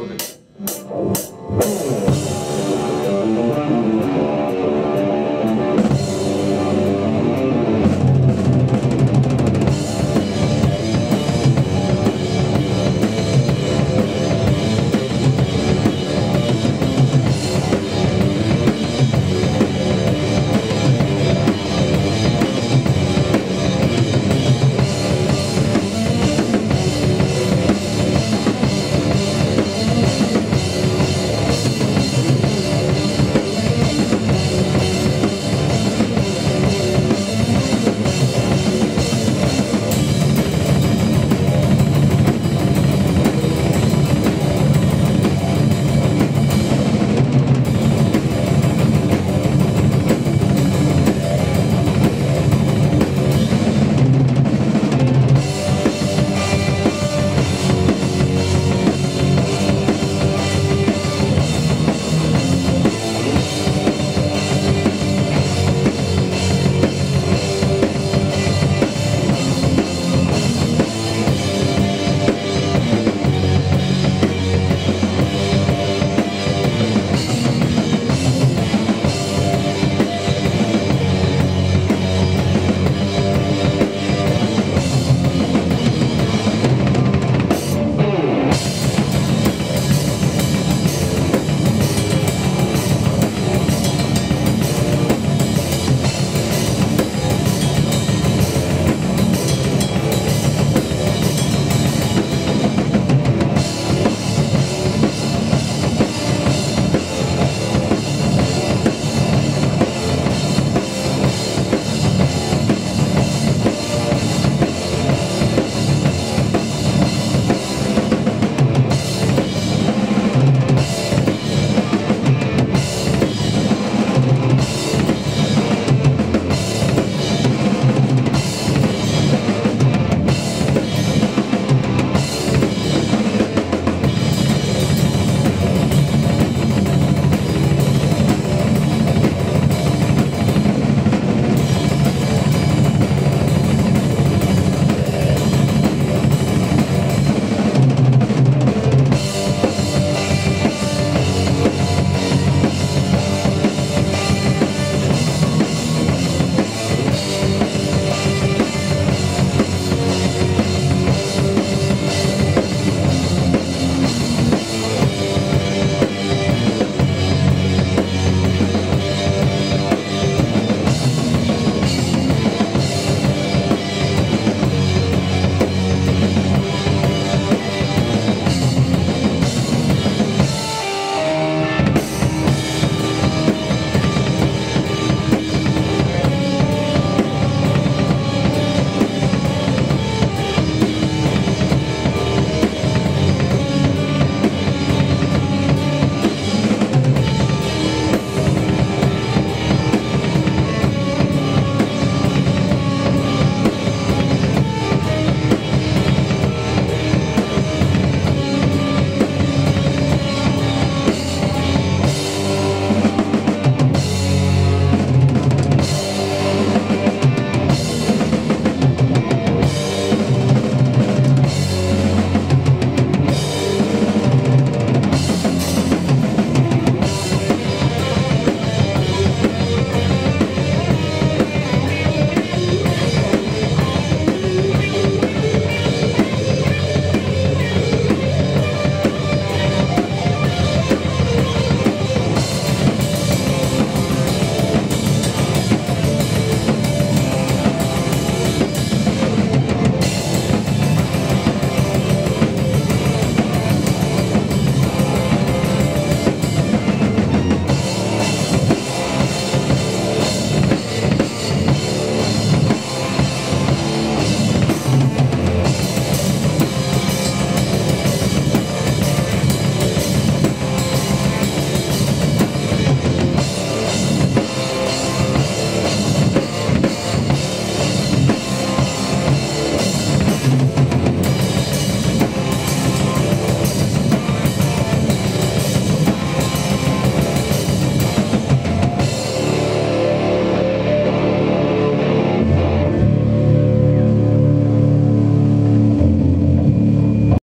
Okay.